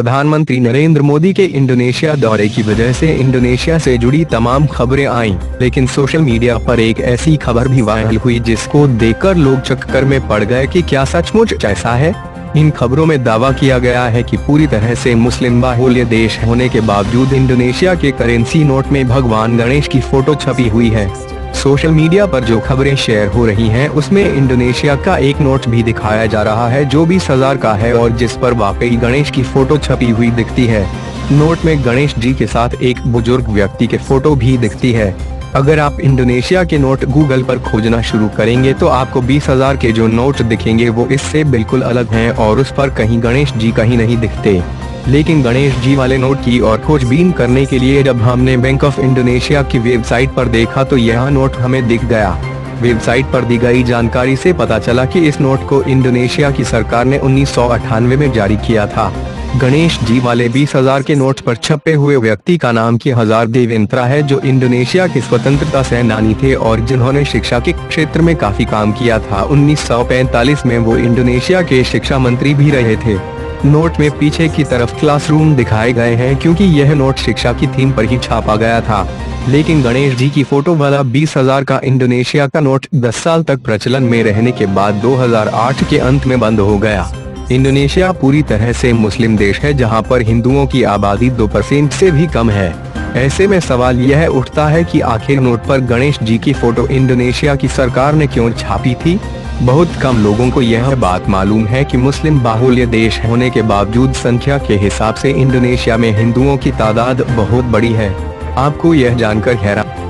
प्रधानमंत्री नरेंद्र मोदी के इंडोनेशिया दौरे की वजह से इंडोनेशिया से जुड़ी तमाम खबरें आईं, लेकिन सोशल मीडिया पर एक ऐसी खबर भी वायरल हुई जिसको देखकर लोग चक्कर में पड़ गए कि क्या सचमुच ऐसा है। इन खबरों में दावा किया गया है कि पूरी तरह से मुस्लिम बाहुल्य देश होने के बावजूद इंडोनेशिया के करेंसी नोट में भगवान गणेश की फ़ोटो छपी हुई है। सोशल मीडिया पर जो खबरें शेयर हो रही हैं, उसमें इंडोनेशिया का एक नोट भी दिखाया जा रहा है, जो बीस हज़ार का है और जिस पर वाकई गणेश की फ़ोटो छपी हुई दिखती है। नोट में गणेश जी के साथ एक बुज़ुर्ग व्यक्ति के फ़ोटो भी दिखती है। अगर आप इंडोनेशिया के नोट गूगल पर खोजना शुरू करेंगे तो आपको बीस हज़ार के जो नोट दिखेंगे, वो इससे बिल्कुल अलग हैं और उस पर कहीं गणेश जी कहीं नहीं दिखते। लेकिन गणेश जी वाले नोट की और खोजबीन करने के लिए जब हमने बैंक ऑफ़ इंडोनेशिया की वेबसाइट पर देखा तो यह नोट हमें दिख गया। वेबसाइट पर दी गई जानकारी से पता चला कि इस नोट को इंडोनेशिया की सरकार ने उन्नीस सौ अठानवे में जारी किया था। गणेश जी वाले बीस हज़ार के नोट पर छपे हुए व्यक्ति का नाम की हज़ार देवेंद्रा है जो इंडोनेशिया के स्वतंत्रता सेनानी थे और जिन्होंने शिक्षा के क्षेत्र में काफ़ी काम किया था। 1945 में वो इंडोनेशिया के शिक्षा मंत्री भी रहे थे। नोट में पीछे की तरफ़ क्लासरूम दिखाए गए हैं क्योंकि यह नोट शिक्षा की थीम पर ही छापा गया था। लेकिन गणेश जी की फ़ोटो वाला बीस हज़ार का इंडोनेशिया का नोट 10 साल तक प्रचलन में रहने के बाद 2008 के अंत में बंद हो गया। इंडोनेशिया पूरी तरह से मुस्लिम देश है जहाँ पर हिंदुओं की आबादी दो परसेंट भी कम है। ऐसे में सवाल यह उठता है कि आखिर नोट पर गणेश जी की फ़ोटो इंडोनेशिया की सरकार ने क्यों छापी थी? बहुत कम लोगों को यह बात मालूम है कि मुस्लिम बाहुल्य देश होने के बावजूद संख्या के हिसाब से इंडोनेशिया में हिंदुओं की तादाद बहुत बड़ी है। आपको यह जानकर हैरान